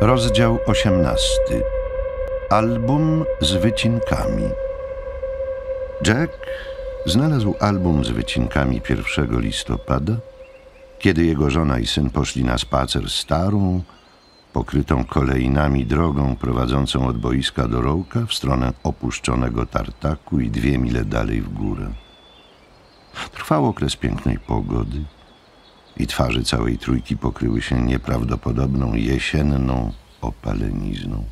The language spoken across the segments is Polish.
Rozdział 18. Album z wycinkami. Jack znalazł album z wycinkami 1 listopada, kiedy jego żona i syn poszli na spacer starą, pokrytą kolejnami drogą prowadzącą od boiska do Rołka w stronę opuszczonego tartaku i dwie mile dalej w górę. Trwał okres pięknej pogody i twarze całej trójki pokryły się nieprawdopodobną jesienną opalenizną.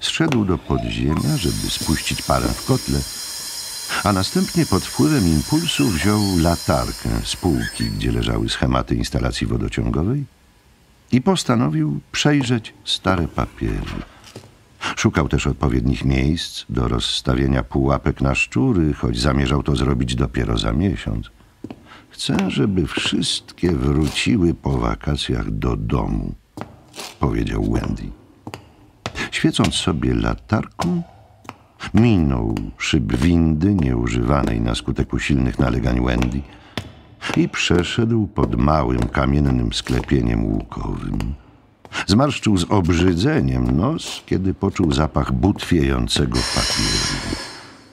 Zszedł do podziemia, żeby spuścić parę w kotle, a następnie pod wpływem impulsu wziął latarkę z półki, gdzie leżały schematy instalacji wodociągowej i postanowił przejrzeć stare papiery. Szukał też odpowiednich miejsc do rozstawienia pułapek na szczury, choć zamierzał to zrobić dopiero za miesiąc. Chcę, żeby wszystkie wróciły po wakacjach do domu, powiedział Wendy. Świecąc sobie latarką, minął szyb windy nieużywanej na skutek usilnych nalegań Wendy i przeszedł pod małym kamiennym sklepieniem łukowym. Zmarszczył z obrzydzeniem nos, kiedy poczuł zapach butwiejącego papieru.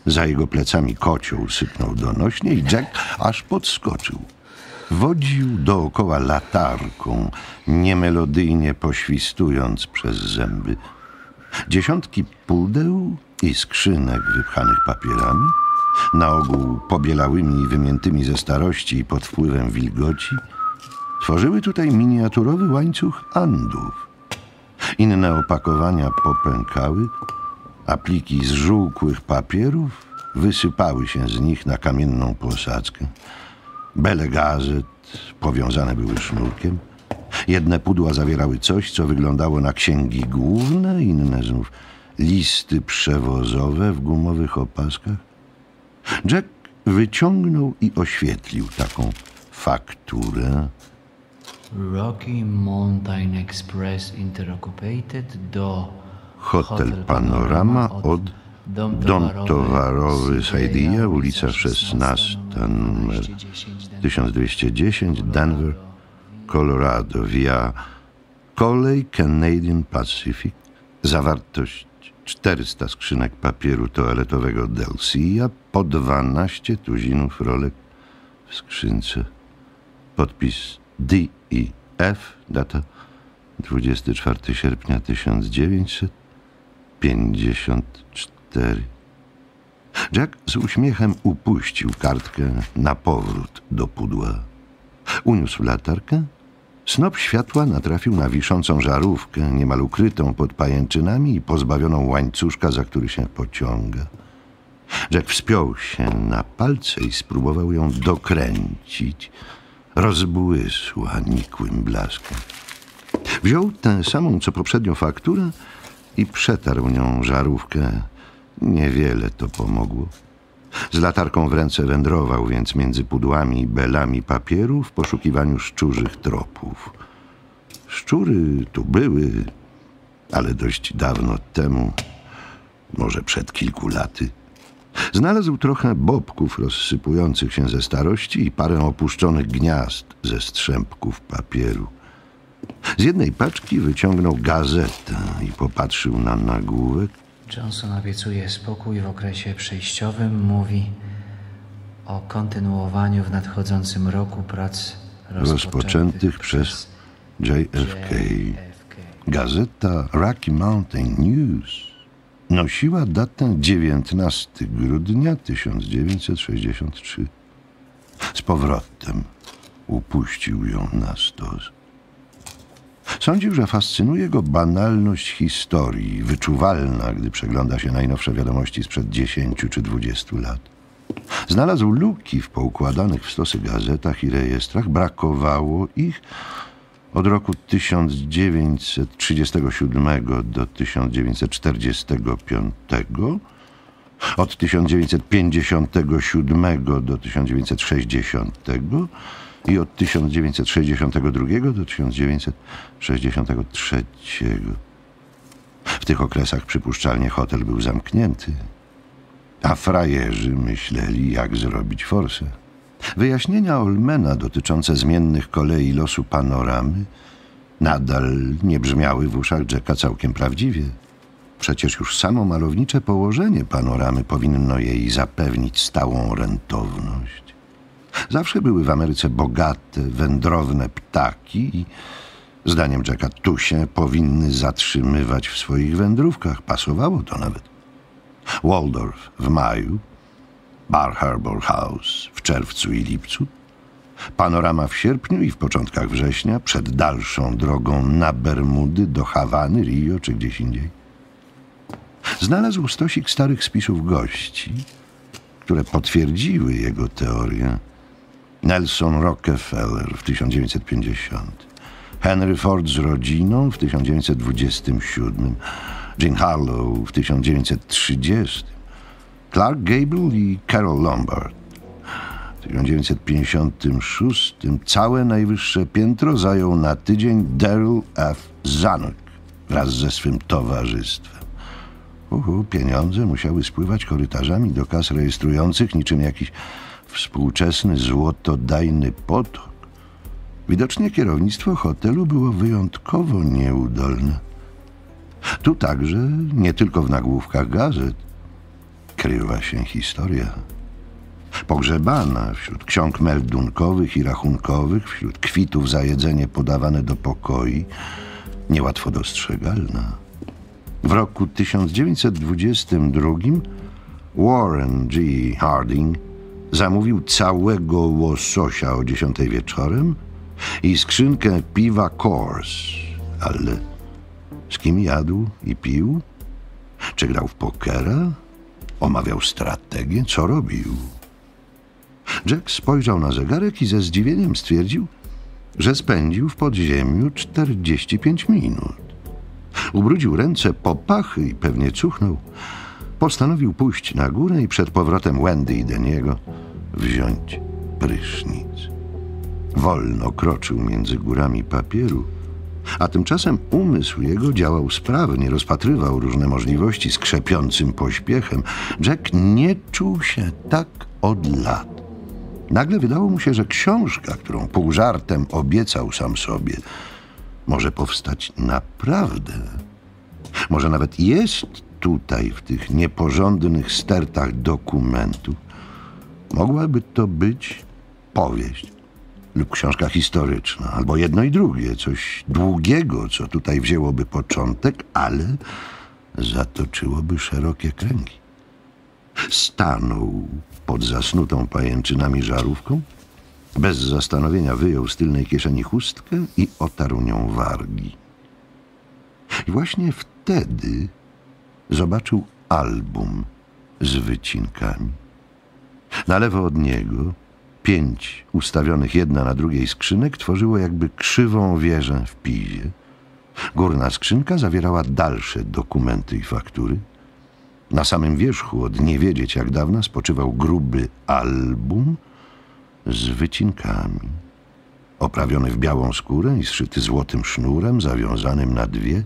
Za jego plecami kocioł sypnął donośnie i Jack aż podskoczył. Wodził dookoła latarką, niemelodyjnie poświstując przez zęby. Dziesiątki pudeł i skrzynek wypchanych papierami, na ogół pobielałymi i wymiętymi ze starości i pod wpływem wilgoci, tworzyły tutaj miniaturowy łańcuch Andów. Inne opakowania popękały, a pliki z żółkłych papierów wysypały się z nich na kamienną posadzkę. Bele gazet powiązane były sznurkiem. Jedne pudła zawierały coś, co wyglądało na księgi główne, inne znów listy przewozowe w gumowych opaskach. Jack wyciągnął i oświetlił taką fakturę. Rocky Mountain Express Interoccupated do Hotel Panorama od Dom Towarowy Saidia, ulica 16, numer 1210, Denver, Colorado, via Kolej Canadian Pacific. Zawartość 400 skrzynek papieru toaletowego Delcia, po 12 tuzinów rolek w skrzynce. Podpis D i F, data 24 sierpnia 1954. Jack z uśmiechem upuścił kartkę na powrót do pudła. Uniósł latarkę. Snop światła natrafił na wiszącą żarówkę, niemal ukrytą pod pajęczynami i pozbawioną łańcuszka, za który się pociąga. Jack wspiął się na palce i spróbował ją dokręcić. Rozbłysła nikłym blaskiem. Wziął tę samą co poprzednio fakturę i przetarł nią żarówkę. Niewiele to pomogło. Z latarką w ręce wędrował więc między pudłami i belami papieru w poszukiwaniu szczurzych tropów. Szczury tu były, ale dość dawno temu, może przed kilku laty. Znalazł trochę bobków rozsypujących się ze starości i parę opuszczonych gniazd ze strzępków papieru. Z jednej paczki wyciągnął gazetę i popatrzył na nagłówek. Johnson obiecuje spokój w okresie przejściowym. Mówi o kontynuowaniu w nadchodzącym roku prac rozpoczętych przez JFK. Gazeta Rocky Mountain News nosiła datę 19 grudnia 1963. Z powrotem upuścił ją na stos. Sądził, że fascynuje go banalność historii, wyczuwalna, gdy przegląda się najnowsze wiadomości sprzed 10 czy 20 lat. Znalazł luki w poukładanych w stosy gazetach i rejestrach. Brakowało ich od roku 1937 do 1945, od 1957 do 1960 i od 1962 do 1963. W tych okresach przypuszczalnie hotel był zamknięty, a frajerzy myśleli, jak zrobić forsę. Wyjaśnienia Olmena dotyczące zmiennych kolei losu panoramy nadal nie brzmiały w uszach Jacka całkiem prawdziwie. Przecież już samo malownicze położenie panoramy powinno jej zapewnić stałą rentowność. Zawsze były w Ameryce bogate, wędrowne ptaki i zdaniem Jacka tu się powinny zatrzymywać w swoich wędrówkach. Pasowało to nawet. Waldorf w maju, Bar Harbor House w czerwcu i lipcu, panorama w sierpniu i w początkach września przed dalszą drogą na Bermudy do Hawany, Rio czy gdzieś indziej. Znalazł stosik starych spisów gości, które potwierdziły jego teorię. Nelson Rockefeller w 1950, Henry Ford z rodziną w 1927, Jean Harlow w 1930, Clark Gable i Carol Lombard. W 1956 całe najwyższe piętro zajął na tydzień Daryl F. Zanuck wraz ze swym towarzystwem. Uhu, pieniądze musiały spływać korytarzami do kas rejestrujących niczym jakiś współczesny złotodajny potok. Widocznie kierownictwo hotelu było wyjątkowo nieudolne. Tu także, nie tylko w nagłówkach gazet, kryła się historia. Pogrzebana wśród ksiąg meldunkowych i rachunkowych, wśród kwitów za jedzenie podawane do pokoi, niełatwo dostrzegalna. W roku 1922 Warren G. Harding zamówił całego łososia o 10 wieczorem i skrzynkę piwa Coors, ale z kim jadł i pił? Czy grał w pokera? Omawiał strategię? Co robił? Jack spojrzał na zegarek i ze zdziwieniem stwierdził, że spędził w podziemiu 45 minut. Ubrudził ręce po pachy i pewnie cuchnął. Postanowił pójść na górę i przed powrotem Wendy i Deniego wziąć prysznic. Wolno kroczył między górami papieru, a tymczasem umysł jego działał sprawnie, rozpatrywał różne możliwości z krzepiącym pośpiechem. Jack nie czuł się tak od lat. Nagle wydało mu się, że książka, którą pół żartem obiecał sam sobie, może powstać naprawdę. Może nawet jest tutaj, w tych nieporządnych stertach dokumentów. Mogłaby to być powieść lub książka historyczna, albo jedno i drugie, coś długiego, co tutaj wzięłoby początek, ale zatoczyłoby szerokie kręgi. Stanął pod zasnutą pajęczynami żarówką, bez zastanowienia wyjął z tylnej kieszeni chustkę i otarł nią wargi. I właśnie wtedy zobaczył album z wycinkami. Na lewo od niego pięć ustawionych jedna na drugiej skrzynek tworzyło jakby krzywą wieżę w pizie. Górna skrzynka zawierała dalsze dokumenty i faktury. Na samym wierzchu, od nie wiedzieć jak dawna, spoczywał gruby album z wycinkami. Oprawiony w białą skórę i zszyty złotym sznurem, zawiązanym na dwie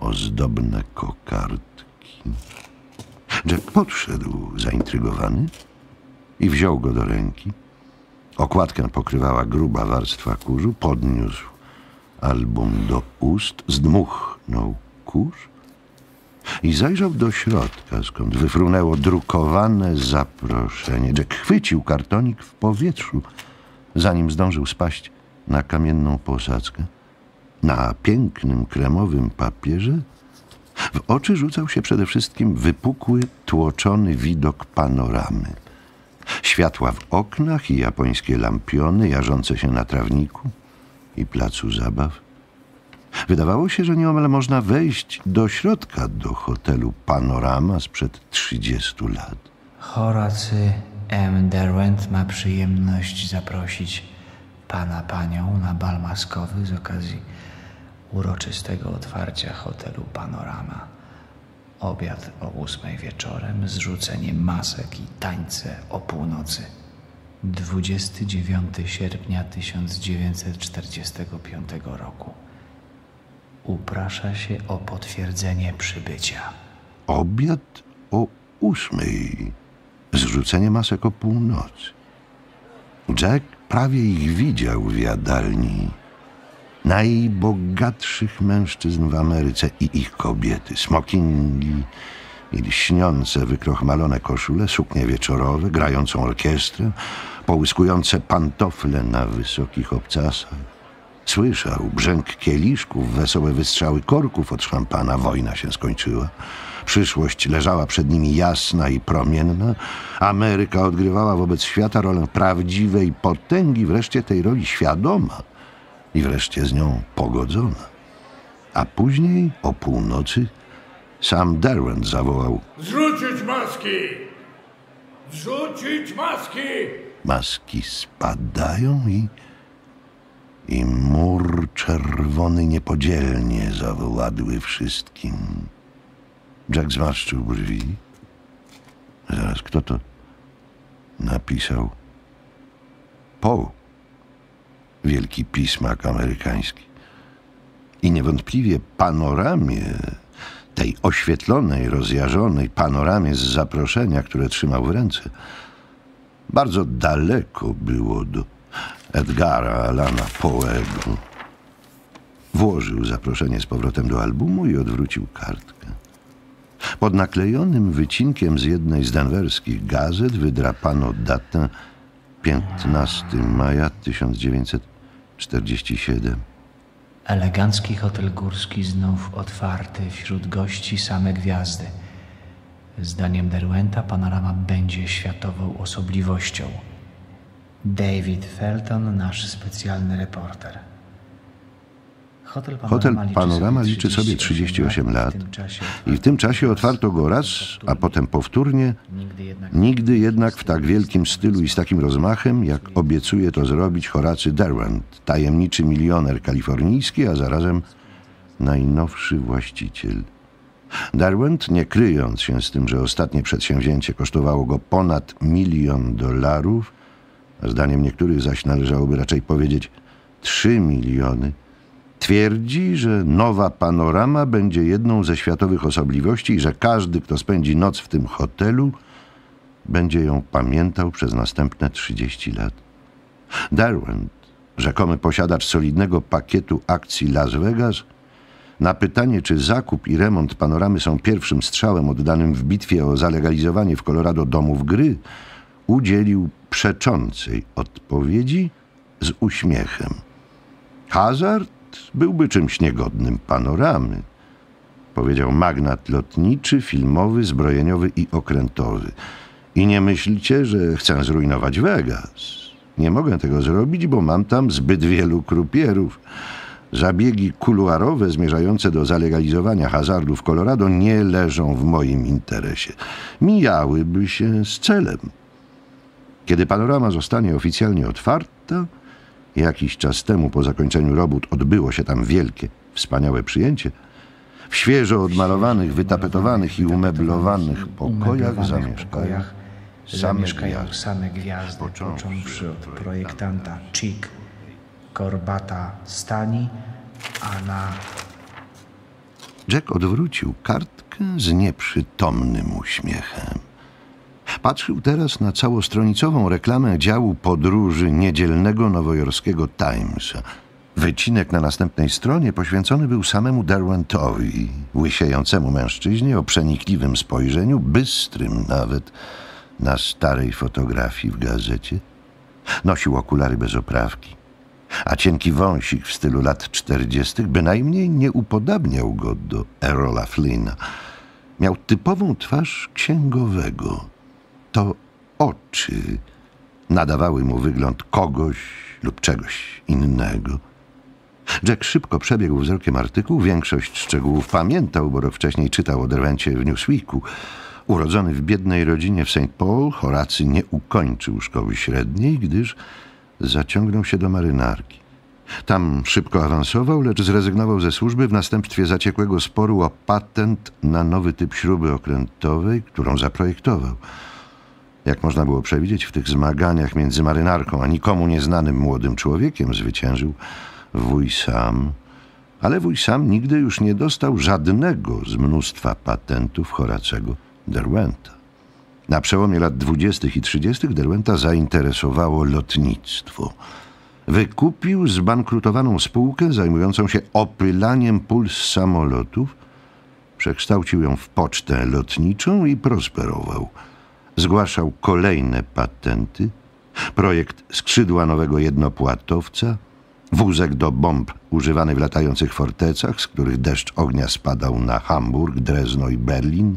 ozdobne kokardki. Jack podszedł zaintrygowany i wziął go do ręki. Okładkę pokrywała gruba warstwa kurzu, podniósł album do ust, zdmuchnął kurz i zajrzał do środka, skąd wyfrunęło drukowane zaproszenie. Jack chwycił kartonik w powietrzu, zanim zdążył spaść na kamienną posadzkę. Na pięknym kremowym papierze w oczy rzucał się przede wszystkim wypukły, tłoczony widok panoramy. Światła w oknach i japońskie lampiony jarzące się na trawniku i placu zabaw. Wydawało się, że nieomal można wejść do środka do hotelu Panorama sprzed 30 lat. Horacy M. Derwent ma przyjemność zaprosić pana panią na bal maskowy z okazji uroczystego otwarcia hotelu Panorama. Obiad o ósmej wieczorem, zrzucenie masek i tańce o północy. 29 sierpnia 1945 roku. Uprasza się o potwierdzenie przybycia. Obiad o ósmej. Zrzucenie masek o północy. Jack prawie ich widział w jadalni. Najbogatszych mężczyzn w Ameryce i ich kobiety. Smokingi i lśniące, wykrochmalone koszule, suknie wieczorowe, grającą orkiestrę, połyskujące pantofle na wysokich obcasach. Słyszał brzęk kieliszków, wesołe wystrzały korków od szampana. Wojna się skończyła. Przyszłość leżała przed nimi jasna i promienna. Ameryka odgrywała wobec świata rolę prawdziwej potęgi, wreszcie tej roli świadoma i wreszcie z nią pogodzona. A później, o północy, sam Derwent zawołał Zrzucić maski! Zrzucić maski! Maski spadają i... I mur czerwony niepodzielnie zawładły wszystkim. Jack zmarszczył brwi. Zaraz, kto to napisał? Poe. Wielki pismak amerykański. I niewątpliwie panoramie, tej oświetlonej, rozjarzonej panoramie z zaproszenia, które trzymał w ręce, bardzo daleko było do Edgara Alana Poe'ego. Włożył zaproszenie z powrotem do albumu i odwrócił kartkę. Pod naklejonym wycinkiem z jednej z denwerskich gazet wydrapano datę 15 maja 1947. Elegancki hotel górski znów otwarty, wśród gości same gwiazdy. Zdaniem Derwenta panorama będzie światową osobliwością. David Felton, nasz specjalny reporter. Hotel Panorama liczy sobie 38 lat. i w tym czasie otwarto go raz, a potem powtórnie, Nigdy jednak w tak wielkim stylu i z takim rozmachem, jak obiecuje to zrobić Horacy Derwent, tajemniczy milioner kalifornijski, a zarazem najnowszy właściciel. Derwent, nie kryjąc się z tym, że ostatnie przedsięwzięcie kosztowało go ponad milion dolarów, a zdaniem niektórych zaś należałoby raczej powiedzieć 3 miliony, Twierdzi, że nowa panorama będzie jedną ze światowych osobliwości i że każdy, kto spędzi noc w tym hotelu, będzie ją pamiętał przez następne 30 lat. Derwent, rzekomy posiadacz solidnego pakietu akcji Las Vegas, na pytanie, czy zakup i remont panoramy są pierwszym strzałem oddanym w bitwie o zalegalizowanie w Colorado domów gry, udzielił przeczącej odpowiedzi z uśmiechem. Hazard byłby czymś niegodnym panoramy, powiedział magnat lotniczy, filmowy, zbrojeniowy i okrętowy. I nie myślicie, że chcę zrujnować Vegas. Nie mogę tego zrobić, bo mam tam zbyt wielu krupierów. Zabiegi kuluarowe zmierzające do zalegalizowania hazardu w Colorado nie leżą w moim interesie. Mijałyby się z celem. Kiedy panorama zostanie oficjalnie otwarta, Jakiś czas temu, po zakończeniu robót, odbyło się tam wielkie, wspaniałe przyjęcie. W świeżo odmalowanych, wytapetowanych i umeblowanych pokojach zamieszkają same gwiazdy. same gwiazdy, Począwszy od projektanta Chick, Korbata Stani, a na Jack odwrócił kartkę z nieprzytomnym uśmiechem. Patrzył teraz na całostronicową reklamę działu podróży niedzielnego nowojorskiego Timesa. Wycinek na następnej stronie poświęcony był samemu Derwentowi, łysiejącemu mężczyźnie o przenikliwym spojrzeniu, bystrym nawet na starej fotografii w gazecie. Nosił okulary bez oprawki, a cienki wąsik w stylu lat czterdziestych bynajmniej nie upodabniał go do Erola Flynna. Miał typową twarz księgowego. To oczy nadawały mu wygląd kogoś lub czegoś innego. Jack szybko przebiegł wzrokiem artykuł, większość szczegółów pamiętał, bo rok wcześniej czytał o Derwencie w Newsweeku. Urodzony w biednej rodzinie w St. Paul, Horacy nie ukończył szkoły średniej, gdyż zaciągnął się do marynarki. Tam szybko awansował, lecz zrezygnował ze służby w następstwie zaciekłego sporu o patent na nowy typ śruby okrętowej, którą zaprojektował. Jak można było przewidzieć, w tych zmaganiach między marynarką a nikomu nieznanym młodym człowiekiem zwyciężył wuj Sam. Ale wuj Sam nigdy już nie dostał żadnego z mnóstwa patentów Horacego Derwenta. Na przełomie lat 20. i 30. Derwenta zainteresowało lotnictwo. wykupił zbankrutowaną spółkę zajmującą się opylaniem pól z samolotów, przekształcił ją w pocztę lotniczą i prosperował. Zgłaszał kolejne patenty, projekt skrzydła nowego jednopłatowca, wózek do bomb używany w latających fortecach, z których deszcz ognia spadał na Hamburg, Drezno i Berlin,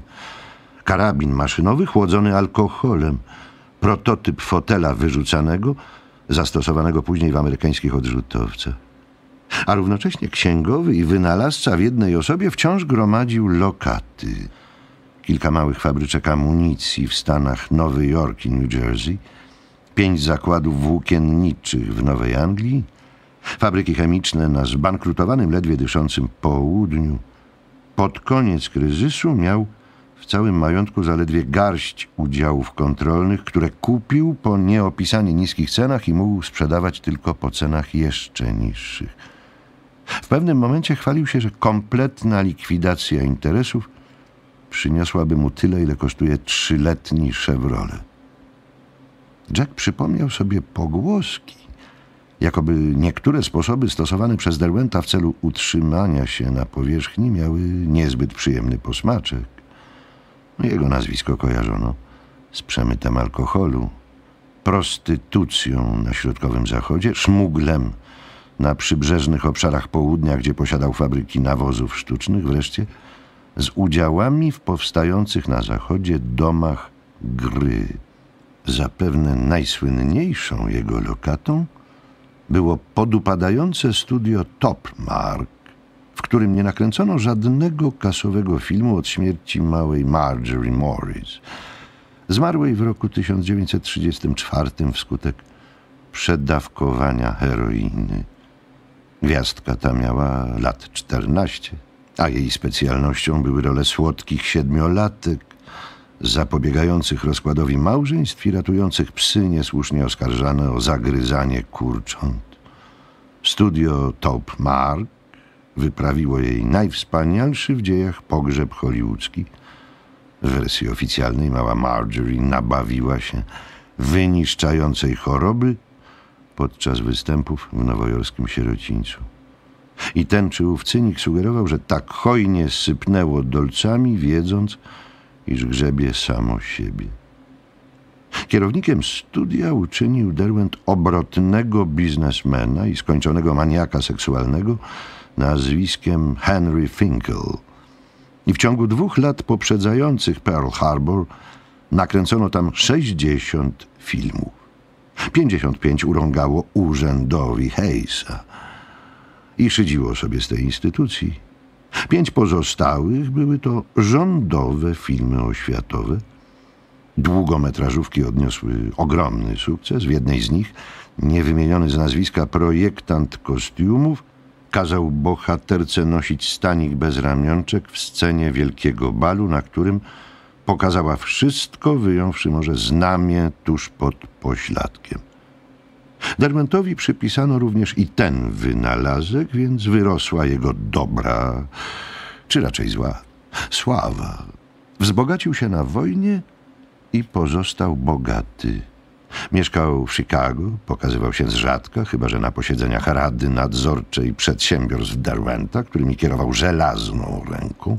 karabin maszynowy chłodzony alkoholem, prototyp fotela wyrzucanego, zastosowanego później w amerykańskich odrzutowcach. A równocześnie księgowy i wynalazca w jednej osobie wciąż gromadził lokaty. Kilka małych fabryczek amunicji w stanach Nowy Jork i New Jersey, pięć zakładów włókienniczych w Nowej Anglii, fabryki chemiczne na zbankrutowanym, ledwie dyszącym południu. Pod koniec kryzysu miał w całym majątku zaledwie garść udziałów kontrolnych, które kupił po nieopisanie niskich cenach i mógł sprzedawać tylko po cenach jeszcze niższych. W pewnym momencie chwalił się, że kompletna likwidacja interesów przyniosłaby mu tyle, ile kosztuje trzyletni Chevrolet. Jack przypomniał sobie pogłoski, jakoby niektóre sposoby stosowane przez Derwenta w celu utrzymania się na powierzchni miały niezbyt przyjemny posmaczek. Jego nazwisko kojarzono z przemytem alkoholu, prostytucją na środkowym zachodzie, szmuglem na przybrzeżnych obszarach południa, gdzie posiadał fabryki nawozów sztucznych, wreszcie z udziałami w powstających na zachodzie domach gry. Zapewne najsłynniejszą jego lokatą było podupadające studio Top Mark, w którym nie nakręcono żadnego kasowego filmu od śmierci małej Marjorie Morris, zmarłej w roku 1934 wskutek przedawkowania heroiny. Gwiazdka ta miała lat 14, a jej specjalnością były role słodkich siedmiolatek, zapobiegających rozkładowi małżeństw i ratujących psy niesłusznie oskarżane o zagryzanie kurcząt. Studio Top Mark wyprawiło jej najwspanialszy w dziejach pogrzeb hollywoodzki. W wersji oficjalnej mała Marjorie nabawiła się wyniszczającej choroby podczas występów w nowojorskim sierocińcu. I ten czy ów cynik sugerował, że tak hojnie sypnęło dolcami, wiedząc, iż grzebie samo siebie. Kierownikiem studia uczynił Derwent obrotnego biznesmena i skończonego maniaka seksualnego nazwiskiem Henry Finkel. I w ciągu dwóch lat poprzedzających Pearl Harbor nakręcono tam 60 filmów. 55 urągało urzędowi Hayesa i szydziło sobie z tej instytucji. Pięć pozostałych były to rządowe filmy oświatowe. Długometrażówki odniosły ogromny sukces. W jednej z nich niewymieniony z nazwiska projektant kostiumów kazał bohaterce nosić stanik bez ramionczek w scenie wielkiego balu, na którym pokazała wszystko, wyjąwszy może znamie tuż pod pośladkiem. Dermentowi przypisano również i ten wynalazek, więc wyrosła jego dobra, czy raczej zła, sława. Wzbogacił się na wojnie i pozostał bogaty. Mieszkał w Chicago, pokazywał się z rzadka, chyba że na posiedzeniach Rady Nadzorczej Przedsiębiorstw Derwenta, którymi kierował żelazną ręką.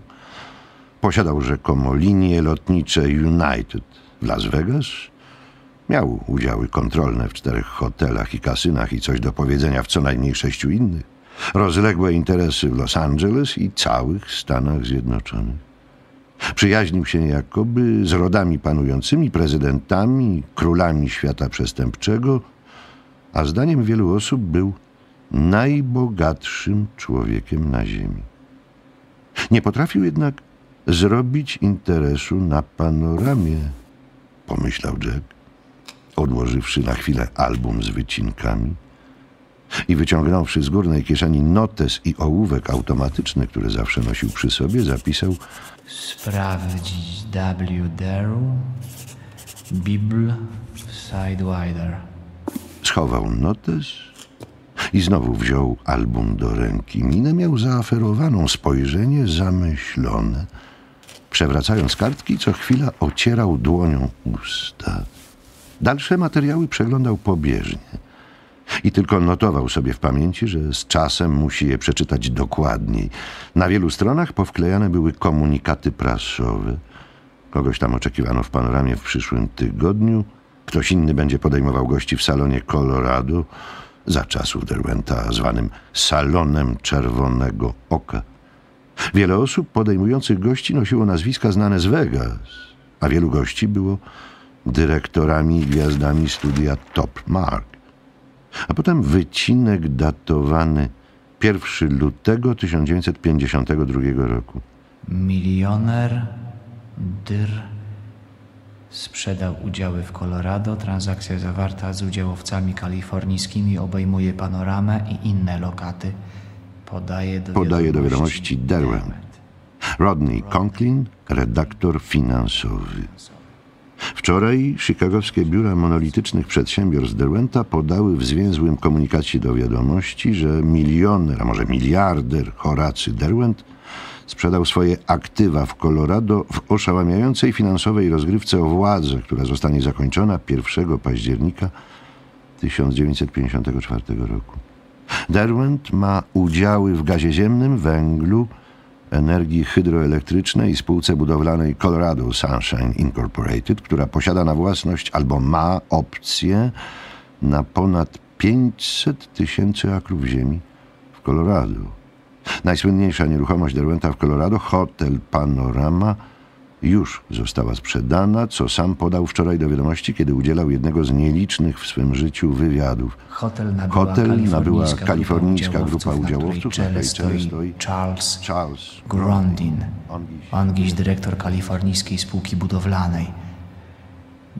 Posiadał rzekomo linie lotnicze United w Las Vegas. Miał udziały kontrolne w czterech hotelach i kasynach i coś do powiedzenia w co najmniej sześciu innych. Rozległe interesy w Los Angeles i całych Stanach Zjednoczonych. Przyjaźnił się jakoby z rodami panującymi, prezydentami, królami świata przestępczego, a zdaniem wielu osób był najbogatszym człowiekiem na Ziemi. Nie potrafił jednak zrobić interesu na panoramie, pomyślał Jack, odłożywszy na chwilę album z wycinkami i wyciągnąwszy z górnej kieszeni notes i ołówek automatyczny, który zawsze nosił przy sobie, zapisał Sprawdzić W. Daru, Bibl, Sidewider. Schował notes i znowu wziął album do ręki. Minę miał zaaferowaną, spojrzenie zamyślone. Przewracając kartki, co chwila ocierał dłonią usta. Dalsze materiały przeglądał pobieżnie. I tylko notował sobie w pamięci, że z czasem musi je przeczytać dokładniej. Na wielu stronach powklejane były komunikaty prasowe. Kogoś tam oczekiwano w panoramie w przyszłym tygodniu. Ktoś inny będzie podejmował gości w salonie Colorado za czasów Derwenta, zwanym Salonem Czerwonego Oka. Wiele osób podejmujących gości nosiło nazwiska znane z Vegas, a wielu gości było dyrektorami i gwiazdami studia Top Mark. A potem wycinek datowany 1 lutego 1952 roku. Milioner Dyr sprzedał udziały w Colorado. Transakcja zawarta z udziałowcami kalifornijskimi obejmuje panoramę i inne lokaty. Podaje do Podaje do wiadomości Derwent. Rodney Conklin, redaktor finansowy. Wczoraj chicagowskie biura monolitycznych przedsiębiorstw Derwenta podały w zwięzłym komunikacie do wiadomości, że milioner, a może miliarder Horacy Derwent sprzedał swoje aktywa w Colorado w oszałamiającej finansowej rozgrywce o władzę, która zostanie zakończona 1 października 1954 roku. Derwent ma udziały w gazie ziemnym, węglu, energii hydroelektrycznej spółce budowlanej Colorado Sunshine Incorporated, która posiada na własność albo ma opcję na ponad 500 tysięcy akrów ziemi w Colorado. Najsłynniejsza nieruchomość Derwenta w Colorado, hotel Panorama, już została sprzedana, co sam podał wczoraj do wiadomości, kiedy udzielał jednego z nielicznych w swym życiu wywiadów. Hotel nabyła Hotel nabyła kalifornijska, kalifornijska grupa grupa udziałowców, na której stoi stoi Charles Charles Grondin, On dziś- on dziś dyrektor kalifornijskiej spółki budowlanej.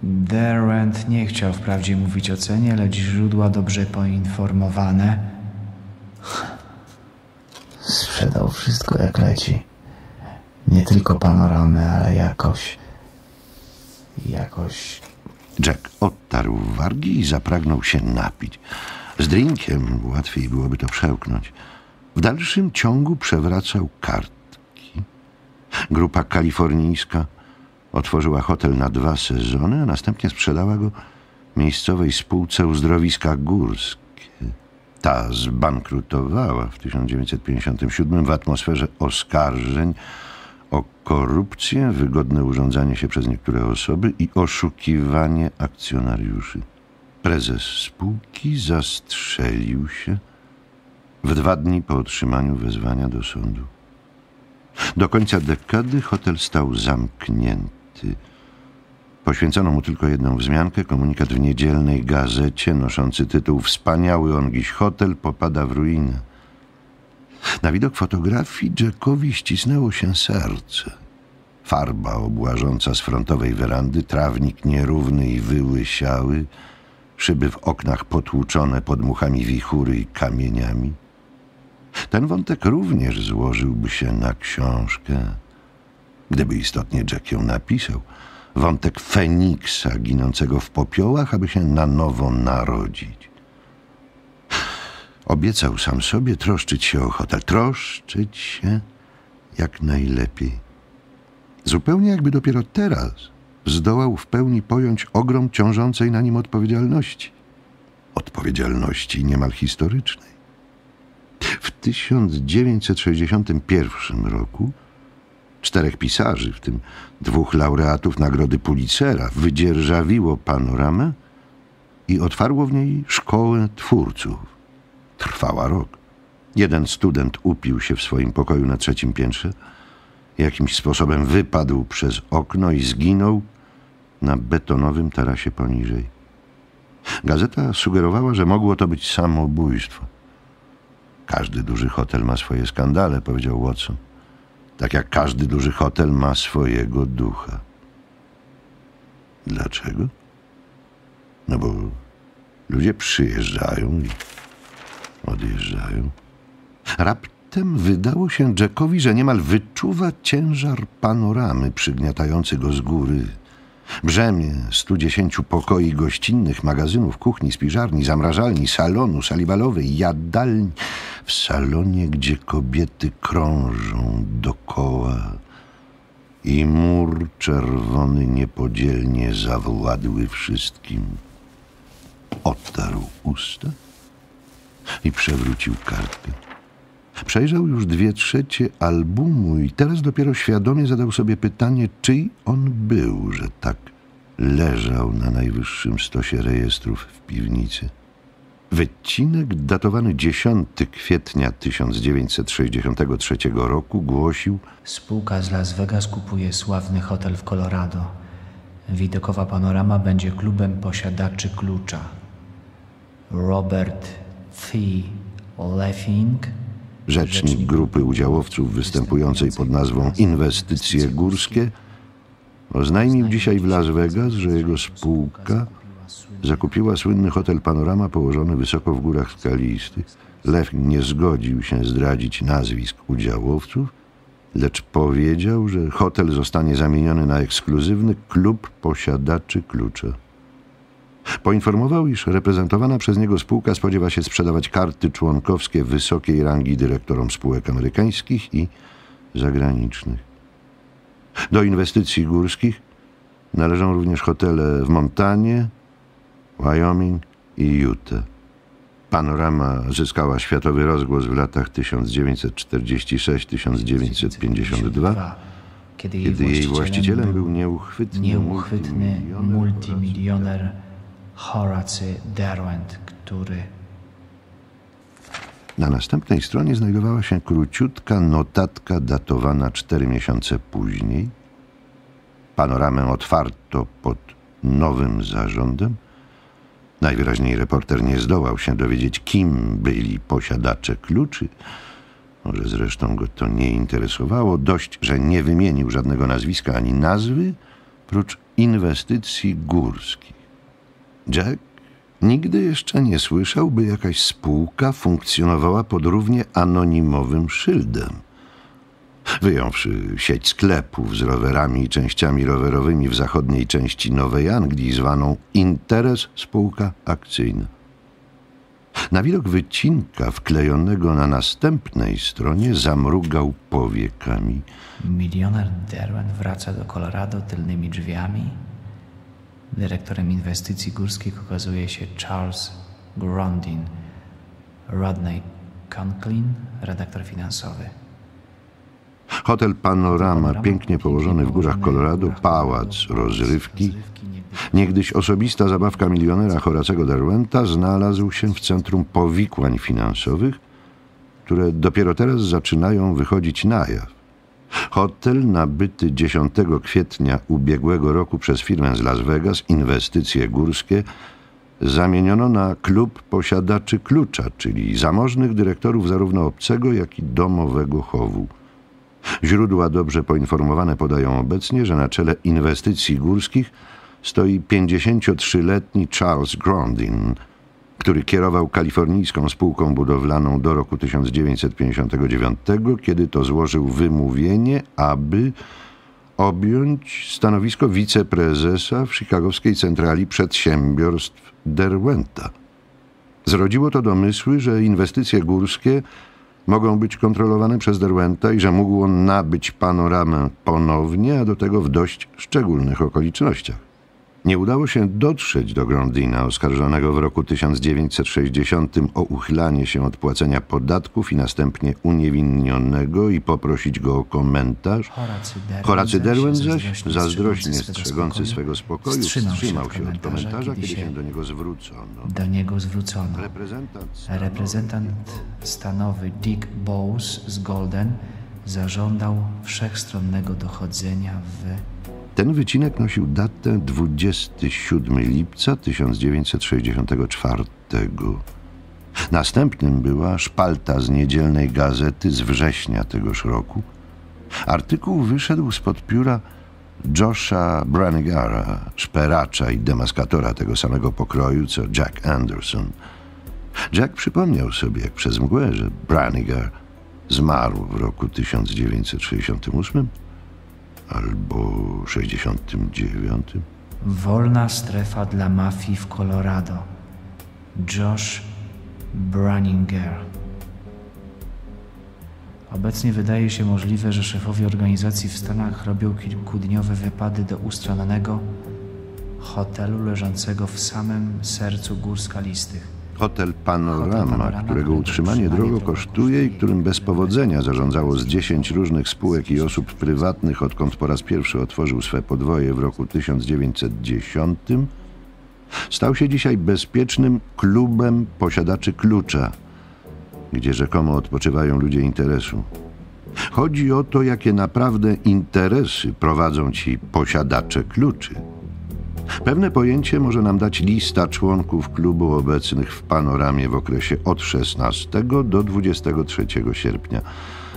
Derwent nie chciał wprawdzie mówić o cenie, lecz źródła dobrze poinformowane sprzedał wszystko jak leci. Nie tylko panoramę, ale jakoś... jakoś... Jack odtarł wargi i zapragnął się napić. Z drinkiem łatwiej byłoby to przełknąć. W dalszym ciągu przewracał kartki. Grupa kalifornijska otworzyła hotel na dwa sezony, a następnie sprzedała go miejscowej spółce uzdrowiska górskie. Ta zbankrutowała w 1957 w atmosferze oskarżeń o korupcję, wygodne urządzanie się przez niektóre osoby i oszukiwanie akcjonariuszy. Prezes spółki zastrzelił się w dwa dni po otrzymaniu wezwania do sądu. Do końca dekady hotel stał zamknięty. Poświęcono mu tylko jedną wzmiankę, komunikat w niedzielnej gazecie noszący tytuł Wspaniały ongiś hotel popada w ruinę. Na widok fotografii Jackowi ścisnęło się serce. Farba obłażąca z frontowej werandy, trawnik nierówny i wyłysiały, szyby w oknach potłuczone podmuchami wichury i kamieniami. Ten wątek również złożyłby się na książkę, gdyby istotnie Jack ją napisał. Wątek Feniksa ginącego w popiołach, aby się na nowo narodzić. Obiecał sam sobie troszczyć się o hotel, troszczyć się jak najlepiej. Zupełnie jakby dopiero teraz zdołał w pełni pojąć ogrom ciążącej na nim odpowiedzialności. Odpowiedzialności niemal historycznej. W 1961 roku czterech pisarzy, w tym dwóch laureatów Nagrody Pulitzera, wydzierżawiło panoramę i otwarło w niej szkołę twórców. Trwała rok. Jeden student upił się w swoim pokoju na trzecim piętrze, jakimś sposobem wypadł przez okno i zginął na betonowym tarasie poniżej. Gazeta sugerowała, że mogło to być samobójstwo. Każdy duży hotel ma swoje skandale, powiedział Watson. Tak jak każdy duży hotel ma swojego ducha. Dlaczego? No bo ludzie przyjeżdżają i odjeżdżają. Raptem wydało się Jackowi, że niemal wyczuwa ciężar panoramy przygniatający go z góry. Brzemię 110 pokoi gościnnych, magazynów, kuchni, spiżarni, zamrażalni, salonu, sali balowej, jadalni. W salonie, gdzie kobiety krążą dokoła i mur czerwony niepodzielnie zawładły wszystkim. Otarł usta i przewrócił kartkę. Przejrzał już dwie trzecie albumu i teraz dopiero świadomie zadał sobie pytanie, czyj on był, że tak leżał na najwyższym stosie rejestrów w piwnicy. Wycinek datowany 10 kwietnia 1963 roku głosił Spółka z Las Vegas kupuje sławny hotel w Colorado. Widokowa panorama będzie klubem posiadaczy klucza. Robert rzecznik grupy udziałowców występującej pod nazwą Inwestycje Górskie, oznajmił dzisiaj w Las Vegas, że jego spółka zakupiła słynny hotel Panorama położony wysoko w górach skalistych. Lew nie zgodził się zdradzić nazwisk udziałowców, lecz powiedział, że hotel zostanie zamieniony na ekskluzywny klub posiadaczy klucza. Poinformował, iż reprezentowana przez niego spółka spodziewa się sprzedawać karty członkowskie wysokiej rangi dyrektorom spółek amerykańskich i zagranicznych. Do inwestycji górskich należą również hotele w Montanie, Wyoming i Utah. Panorama zyskała światowy rozgłos w latach 1946-1952, kiedy jej właścicielem był nieuchwytny, nieuchwytny multimilioner Horacy Derwent, który Na następnej stronie znajdowała się króciutka notatka datowana cztery miesiące później. Panoramę otwarto pod nowym zarządem. Najwyraźniej reporter nie zdołał się dowiedzieć, kim byli posiadacze kluczy. Może zresztą go to nie interesowało. Dość, że nie wymienił żadnego nazwiska ani nazwy, prócz inwestycji górskich. Jack nigdy jeszcze nie słyszał, by jakaś spółka funkcjonowała pod równie anonimowym szyldem. Wyjąwszy sieć sklepów z rowerami i częściami rowerowymi w zachodniej części Nowej Anglii, zwaną Interes Spółka Akcyjna. Na widok wycinka wklejonego na następnej stronie zamrugał powiekami. milioner Derwent wraca do Colorado tylnymi drzwiami. Dyrektorem inwestycji górskich okazuje się Charles Grondin, Rodney Conklin, redaktor finansowy. Hotel Panorama, pięknie położony w górach Colorado, pałac rozrywki, niegdyś osobista zabawka milionera Horacego Derwenta, znalazł się w centrum powikłań finansowych, które dopiero teraz zaczynają wychodzić na jaw. Hotel nabyty 10 kwietnia ubiegłego roku przez firmę z Las Vegas, inwestycje górskie, zamieniono na klub posiadaczy klucza, czyli zamożnych dyrektorów zarówno obcego, jak i domowego chowu. Źródła dobrze poinformowane podają obecnie, że na czele inwestycji górskich stoi 53-letni Charles Grondin, który kierował kalifornijską spółką budowlaną do roku 1959, kiedy to złożył wymówienie, aby objąć stanowisko wiceprezesa w chicagowskiej centrali przedsiębiorstw Derwenta. Zrodziło to domysły, że inwestycje górskie mogą być kontrolowane przez Derwenta i że mógł on nabyć panoramę ponownie, a do tego w dość szczególnych okolicznościach. Nie udało się dotrzeć do Grondina, oskarżonego w roku 1960 o uchylanie się od płacenia podatków i następnie uniewinnionego i poprosić go o komentarz. Horacy Derwent, zaś, zazdrośnie strzegący swego spokoju, wstrzymał się od komentarza, komentarza, kiedy się się do niego zwrócono. do niego zwrócono. Reprezentant stanowy Reprezentant stanowy Dick Bowes z Golden zażądał wszechstronnego dochodzenia w Ten wycinek nosił datę 27 lipca 1964. Następnym była szpalta z niedzielnej gazety z września tegoż roku. Artykuł wyszedł spod pióra Josha Branigara, szperacza i demaskatora tego samego pokroju co Jack Anderson. Jack przypomniał sobie jak przez mgłę, że Branigar zmarł w roku 1968 albo 69. Wolna strefa dla mafii w Colorado. Josh Branninger. Obecnie wydaje się możliwe, że szefowie organizacji w Stanach robią kilkudniowe wypady do ustronnego hotelu leżącego w samym sercu gór skalistych. Hotel Panorama, którego utrzymanie drogo kosztuje i którym bez powodzenia zarządzało z 10 różnych spółek i osób prywatnych, odkąd po raz pierwszy otworzył swe podwoje w roku 1910, stał się dzisiaj bezpiecznym klubem posiadaczy klucza, gdzie rzekomo odpoczywają ludzie interesu. Chodzi o to, jakie naprawdę interesy prowadzą ci posiadacze kluczy. Pewne pojęcie może nam dać lista członków klubu obecnych w panoramie w okresie od 16 do 23 sierpnia.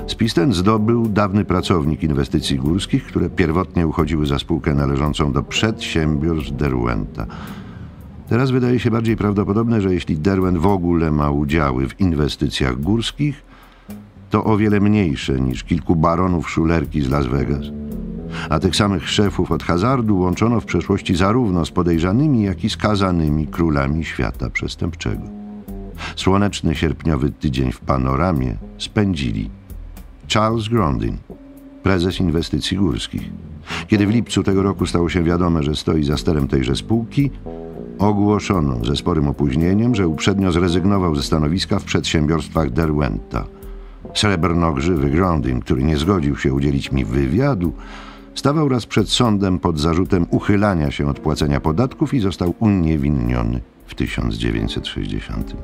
Spis ten zdobył dawny pracownik inwestycji górskich, które pierwotnie uchodziły za spółkę należącą do przedsiębiorstw Derwenta. Teraz wydaje się bardziej prawdopodobne, że jeśli Derwent w ogóle ma udziały w inwestycjach górskich, to o wiele mniejsze niż kilku baronów szulerki z Las Vegas. A tych samych szefów od hazardu łączono w przeszłości zarówno z podejrzanymi, jak i skazanymi królami świata przestępczego. Słoneczny sierpniowy tydzień w panoramie spędzili Charles Grondin, prezes inwestycji górskich. Kiedy w lipcu tego roku stało się wiadome, że stoi za sterem tejże spółki, ogłoszono ze sporym opóźnieniem, że uprzednio zrezygnował ze stanowiska w przedsiębiorstwach Derwenta. Srebrnogrzywy Grondin, który nie zgodził się udzielić mi wywiadu, stawał raz przed sądem pod zarzutem uchylania się od płacenia podatków i został uniewinniony w 1960.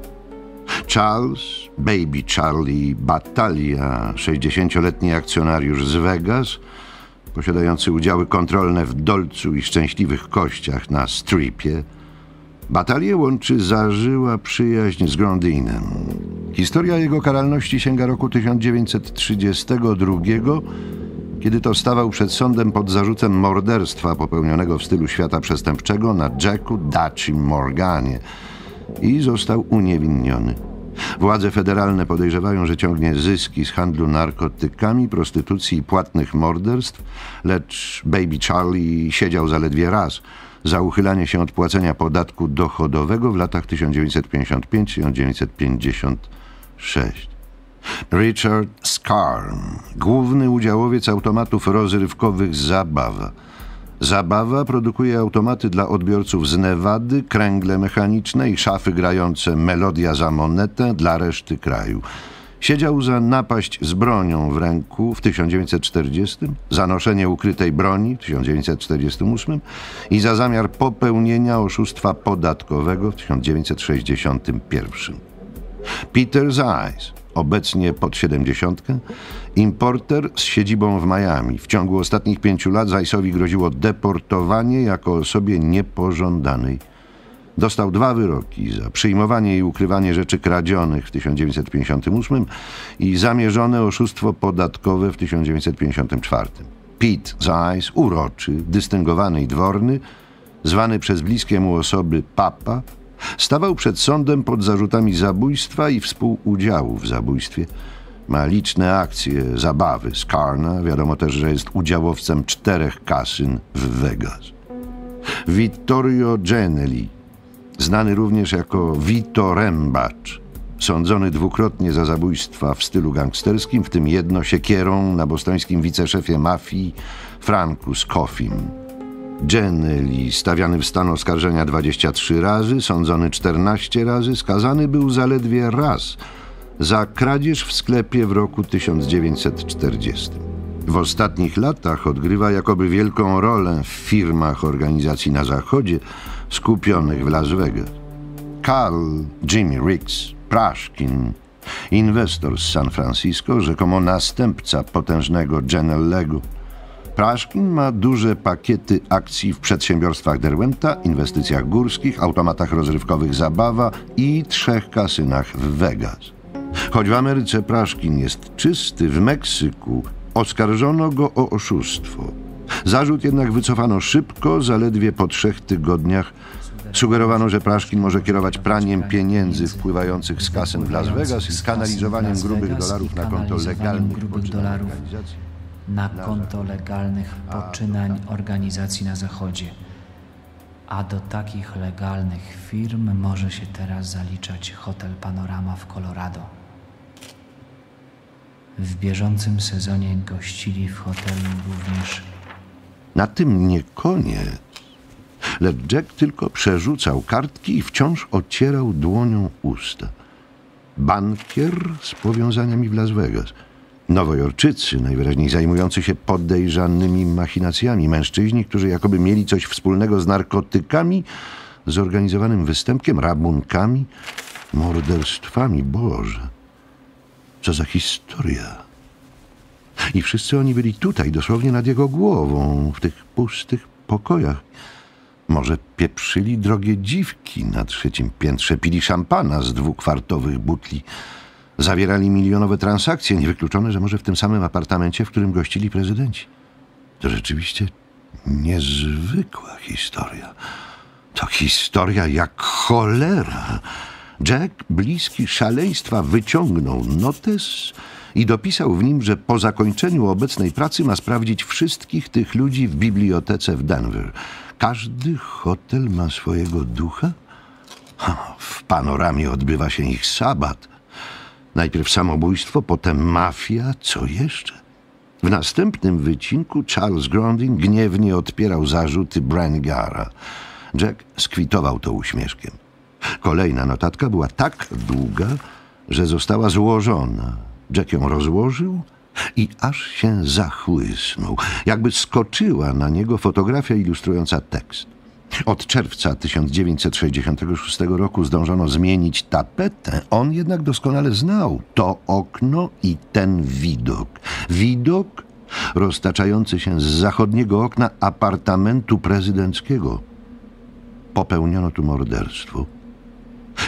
Charles, Baby Charlie Battalia, 60-letni akcjonariusz z Vegas, posiadający udziały kontrolne w Dolcu i Szczęśliwych Kościach na Stripie, Batalię łączy zażyła przyjaźń z Grondinem. Historia jego karalności sięga roku 1932, kiedy to stawał przed sądem pod zarzutem morderstwa popełnionego w stylu świata przestępczego na Jacku Daci Morganie i został uniewinniony. Władze federalne podejrzewają, że ciągnie zyski z handlu narkotykami, prostytucji i płatnych morderstw, lecz Baby Charlie siedział zaledwie raz za uchylanie się od płacenia podatku dochodowego w latach 1955-1956. Richard Scarm, główny udziałowiec automatów rozrywkowych Zabawa. Zabawa produkuje automaty dla odbiorców z Nevady, kręgle mechaniczne i szafy grające Melodia za monetę dla reszty kraju. Siedział za napaść z bronią w ręku w 1940, za noszenie ukrytej broni w 1948 i za zamiar popełnienia oszustwa podatkowego w 1961. Peter Zeiss, obecnie pod 70, importer z siedzibą w Miami. W ciągu ostatnich pięciu lat Zeissowi groziło deportowanie jako osobie niepożądanej. Dostał dwa wyroki za przyjmowanie i ukrywanie rzeczy kradzionych w 1958 i zamierzone oszustwo podatkowe w 1954. Pete Zeiss, uroczy, dystyngowany i dworny, zwany przez bliskie mu osoby Papa, stawał przed sądem pod zarzutami zabójstwa i współudziału w zabójstwie. Ma liczne akcje, zabawy z Karna. Wiadomo też, że jest udziałowcem czterech kasyn w Vegas. Vittorio Genelli, znany również jako Vito Rembacz, sądzony dwukrotnie za zabójstwa w stylu gangsterskim, w tym jedno siekierą na bostońskim wiceszefie mafii Franku Scoffim. Genelli, stawiany w stan oskarżenia 23 razy, sądzony 14 razy, skazany był zaledwie raz za kradzież w sklepie w roku 1940. W ostatnich latach odgrywa jakoby wielką rolę w firmach organizacji na Zachodzie skupionych w Las Vegas. Carl Jimmy Riggs Prashkin, inwestor z San Francisco, rzekomo następca potężnego Genellego. Praszkin ma duże pakiety akcji w przedsiębiorstwach Derwenta, inwestycjach górskich, automatach rozrywkowych Zabawa i trzech kasynach w Vegas. Choć w Ameryce Praszkin jest czysty, w Meksyku oskarżono go o oszustwo. Zarzut jednak wycofano szybko, zaledwie po trzech tygodniach. Sugerowano, że Praszkin może kierować praniem pieniędzy wpływających z kasyn w Las Vegas i skanalizowaniem grubych dolarów na konto legalnych dolarów. Na konto legalnych poczynań organizacji na Zachodzie. A do takich legalnych firm może się teraz zaliczać Hotel Panorama w Colorado. W bieżącym sezonie gościli w hotelu również Na tym nie koniec. Lecz Jack tylko przerzucał kartki i wciąż ocierał dłonią usta. Bankier z powiązaniami w Las Vegas. Nowojorczycy, najwyraźniej zajmujący się podejrzanymi machinacjami. Mężczyźni, którzy jakoby mieli coś wspólnego z narkotykami, zorganizowanym występkiem, rabunkami, morderstwami. Boże, co za historia. I wszyscy oni byli tutaj, dosłownie nad jego głową, w tych pustych pokojach. Może pieprzyli drogie dziwki na trzecim piętrze, pili szampana z dwukwartowych butli, zawierali milionowe transakcje. Niewykluczone, że może w tym samym apartamencie, w którym gościli prezydenci. To rzeczywiście niezwykła historia. To historia jak cholera. Jack, bliski szaleństwa, wyciągnął notes i dopisał w nim, że po zakończeniu obecnej pracy ma sprawdzić wszystkich tych ludzi w bibliotece w Denver. Każdy hotel ma swojego ducha? Ha, w panoramie odbywa się ich sabat. Najpierw samobójstwo, potem mafia, co jeszcze? W następnym wycinku Charles Grondin gniewnie odpierał zarzuty Brangara. Jack skwitował to uśmieszkiem. Kolejna notatka była tak długa, że została złożona. Jack ją rozłożył i aż się zachłysnął. Jakby skoczyła na niego fotografia ilustrująca tekst. Od czerwca 1966 roku zdążono zmienić tapetę. On jednak doskonale znał to okno i ten widok. Widok roztaczający się z zachodniego okna apartamentu prezydenckiego. Popełniono tu morderstwo.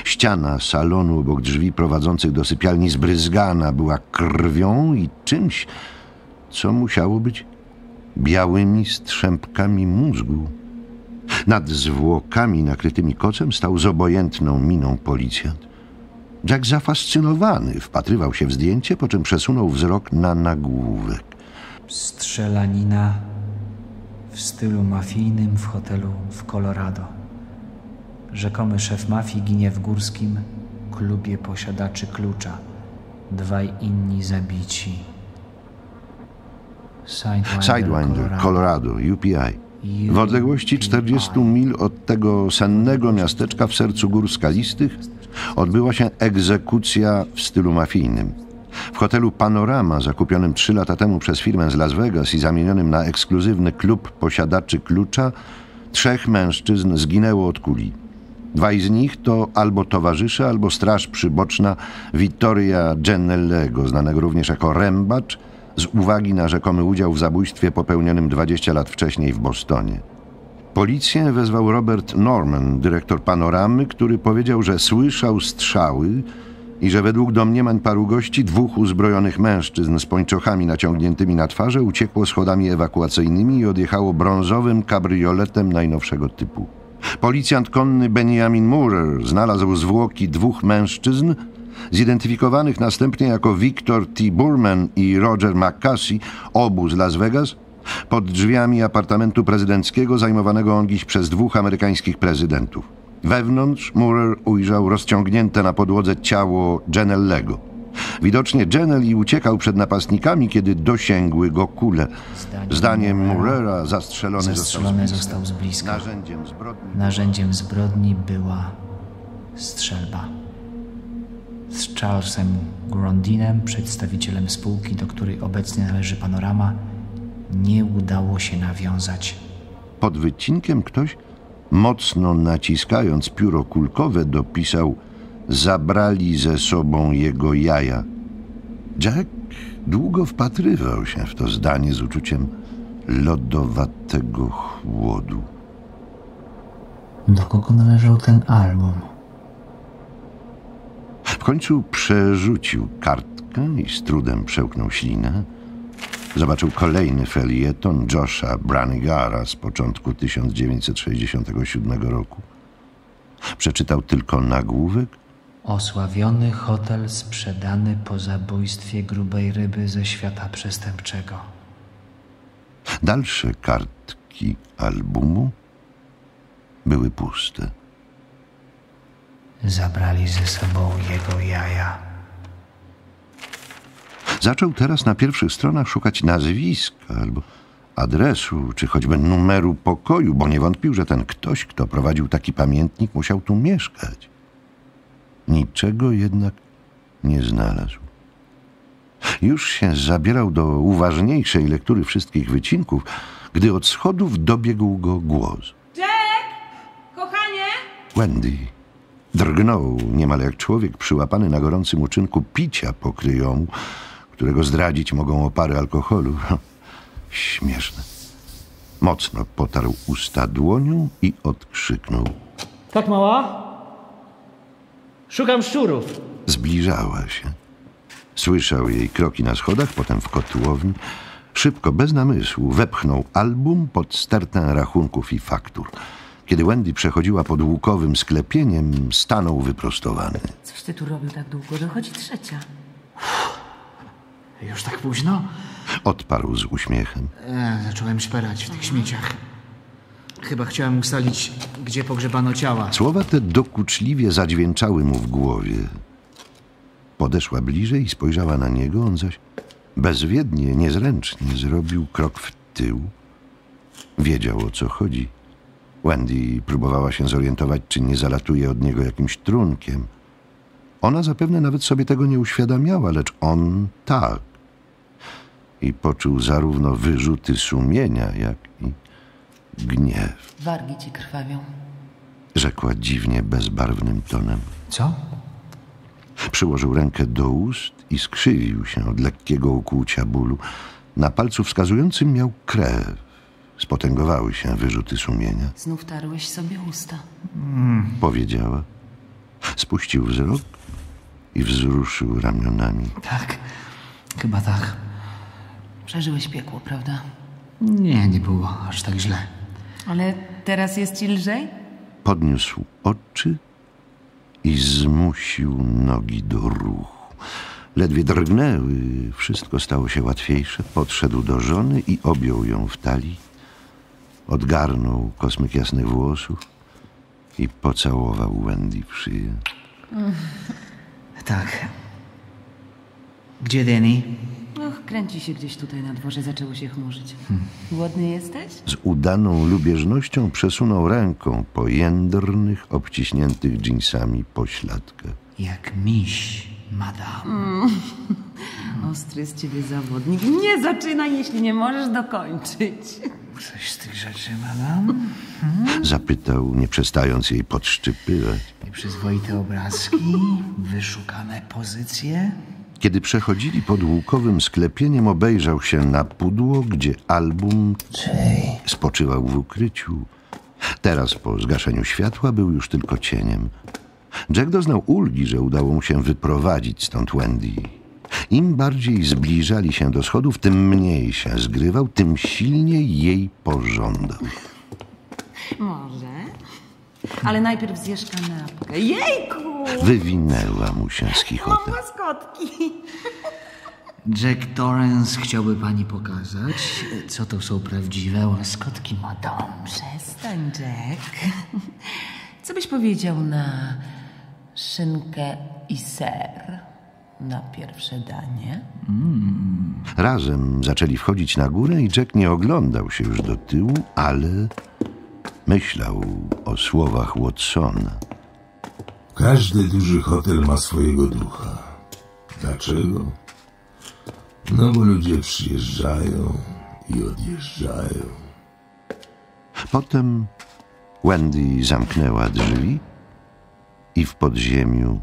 Ściana salonu obok drzwi prowadzących do sypialni zbryzgana była krwią i czymś, co musiało być białymi strzępkami mózgu. Nad zwłokami nakrytymi kocem stał z obojętną miną policjant. Jack zafascynowany wpatrywał się w zdjęcie, po czym przesunął wzrok na nagłówek. Strzelanina w stylu mafijnym w hotelu w Colorado. Rzekomy szef mafii ginie w górskim klubie posiadaczy klucza. Dwaj inni zabici. Sidewinder, Sidewinder, Colorado, UPI. W odległości 40 mil od tego sennego miasteczka w sercu gór skalistych odbyła się egzekucja w stylu mafijnym. W hotelu Panorama, zakupionym trzy lata temu przez firmę z Las Vegas i zamienionym na ekskluzywny klub posiadaczy klucza, trzech mężczyzn zginęło od kuli. Dwaj z nich to albo towarzysze, albo straż przyboczna Vittoria Gennellego, znanego również jako Rębacz, z uwagi na rzekomy udział w zabójstwie popełnionym 20 lat wcześniej w Bostonie. Policję wezwał Robert Norman, dyrektor panoramy, który powiedział, że słyszał strzały i że według domniemań paru gości dwóch uzbrojonych mężczyzn z pończochami naciągniętymi na twarze uciekło schodami ewakuacyjnymi i odjechało brązowym kabrioletem najnowszego typu. Policjant konny Benjamin Moorer znalazł zwłoki dwóch mężczyzn, zidentyfikowanych następnie jako Victor T. Burman i Roger McCasey, obu z Las Vegas, pod drzwiami apartamentu prezydenckiego zajmowanego on dziś przez dwóch amerykańskich prezydentów. Wewnątrz Moorer ujrzał rozciągnięte na podłodze ciało Janellego. Widocznie Janelli uciekał przed napastnikami, kiedy dosięgły go kule. Zdaniem Moorera zastrzelony, Zastrzelony został został z bliska. Narzędziem zbrodni Narzędziem zbrodni była strzelba. Z Charlesem Grondinem, przedstawicielem spółki, do której obecnie należy panorama, nie udało się nawiązać. Pod wycinkiem ktoś, mocno naciskając pióro kulkowe, dopisał Zabrali ze sobą jego jaja. Jack długo wpatrywał się w to zdanie z uczuciem lodowatego chłodu. Do kogo należał ten album? W końcu przerzucił kartkę i z trudem przełknął ślinę. Zobaczył kolejny felieton Josha Branigara z początku 1967 roku. Przeczytał tylko nagłówek Osławiony hotel sprzedany po zabójstwie grubej ryby ze świata przestępczego. Dalsze kartki albumu były puste. Zabrali ze sobą jego jaja. Zaczął teraz na pierwszych stronach szukać nazwiska albo, adresu, czy choćby numeru pokoju, bo nie wątpił, że ten ktoś, kto prowadził taki pamiętnik, musiał tu mieszkać. Niczego jednak nie znalazł. Już się zabierał do uważniejszej lektury wszystkich wycinków, gdy od schodów dobiegł go głos. Jack! Kochanie! Wendy drgnął niemal jak człowiek przyłapany na gorącym uczynku picia pokryjomu, którego zdradzić mogą opary alkoholu. Śmieszne. Mocno potarł usta dłonią i odkrzyknął. Tak, mała? Szukam szczurów. Zbliżała się. Słyszał jej kroki na schodach, potem w kotłowni. Szybko, bez namysłu, wepchnął album pod stertę rachunków i faktur. Kiedy Wendy przechodziła pod łukowym sklepieniem, stanął wyprostowany. Coś ty tu robił tak długo? Dochodzi trzecia. Już tak późno? Odparł z uśmiechem. E, zacząłem szperać w tych śmieciach. Chyba chciałem ustalić, gdzie pogrzebano ciała. Słowa te dokuczliwie zadźwięczały mu w głowie. Podeszła bliżej i spojrzała na niego, on zaś bezwiednie, niezręcznie zrobił krok w tył. Wiedział o co chodzi. Wendy próbowała się zorientować, czy nie zalatuje od niego jakimś trunkiem. Ona zapewne nawet sobie tego nie uświadamiała, lecz on tak. I poczuł zarówno wyrzuty sumienia, jak i gniew. Wargi ci krwawią. Rzekła dziwnie bezbarwnym tonem. Co? Przyłożył rękę do ust i skrzywił się od lekkiego ukłucia bólu. Na palcu wskazującym miał krew. Spotęgowały się wyrzuty sumienia. Znów tarłeś sobie usta. Powiedziała. Spuścił wzrok i wzruszył ramionami. Tak, chyba tak. Przeżyłeś piekło, prawda? Nie, nie było aż tak źle. Ale teraz jest ci lżej? Podniósł oczy i zmusił nogi do ruchu. Ledwie drgnęły, wszystko stało się łatwiejsze. Podszedł do żony i objął ją w talii. Odgarnął kosmyk jasnych włosów i pocałował Wendy w szyję. Tak. Gdzie Denny? Och, kręci się gdzieś tutaj na dworze, zaczęło się chmurzyć. Głodny jesteś? Z udaną lubieżnością przesunął ręką po jędrnych, obciśniętych dżinsami pośladkach. Jak miś, madam. Ostry z ciebie zawodnik. Nie zaczynaj, jeśli nie możesz dokończyć. Rzeczy, madam? Zapytał, nie przestając jej podszczypywać. Nieprzyzwoite obrazki, wyszukane pozycje. Kiedy przechodzili pod łukowym sklepieniem, obejrzał się na pudło, gdzie album spoczywał w ukryciu. Teraz, po zgaszeniu światła, był już tylko cieniem. Jack doznał ulgi, że udało mu się wyprowadzić stąd Wendy. Im bardziej zbliżali się do schodów, tym mniej się zgrywał, tym silniej jej pożądał. Może. Ale najpierw zjesz kanapkę. Jejku! Wywinęła mu się z Mam chichotem. łaskotki. Jack Torrance chciałby pani pokazać, co to są prawdziwe łaskotki, madam. Przestań, Jack. Co byś powiedział na szynkę i ser na pierwsze danie? Razem zaczęli wchodzić na górę i Jack nie oglądał się już do tyłu, ale myślał o słowach Watsona. Każdy duży hotel ma swojego ducha. Dlaczego? No bo ludzie przyjeżdżają i odjeżdżają. Potem Wendy zamknęła drzwi i w podziemiu